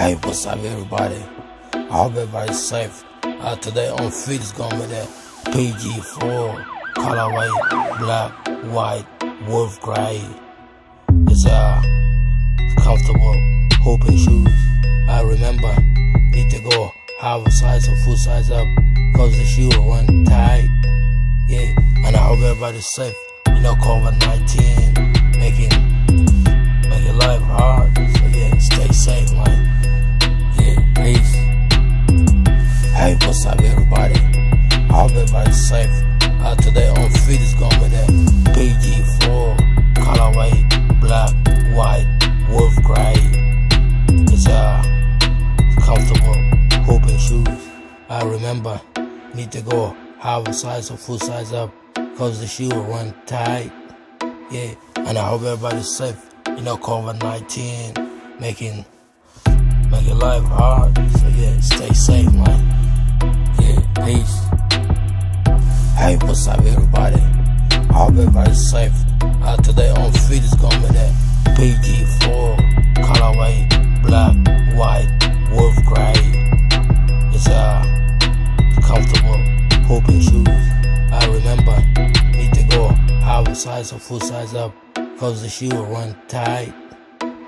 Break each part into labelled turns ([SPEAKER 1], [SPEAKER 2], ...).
[SPEAKER 1] Hey, what's up, everybody? I hope everybody's safe. Uh, today on feed is gonna be that PG4 colorway, black, white, wolf gray. It's uh comfortable hooping shoes. I remember need to go half a size or full size up cause the shoe went tight. Yeah, and I hope everybody's safe. You know, COVID 19 Everybody's safe. Uh, today on feed is gonna be that PG4 colorway, black, white, wolf gray. It's uh comfortable hooping shoes. I remember need to go half a size or full size up cause the shoe will run tight. Yeah, and I hope everybody's safe. You know, COVID 19 making making life hard. So yeah, Hey, what's up, everybody? I hope everybody's safe. Uh, today on feed is be that PG4 colorway, black, white, wolf gray. It's uh comfortable hooping shoes. I remember need to go half a size or full size up cause the shoe will run tight.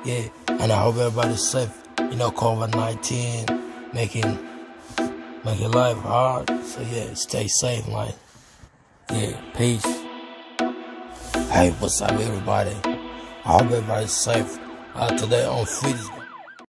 [SPEAKER 1] Yeah, and I hope everybody's safe. You know, COVID 19 making making life hard. So yeah, stay safe, man. Yeah, peace. Hey, what's up, everybody? I hope everybody's safe. Uh, today on is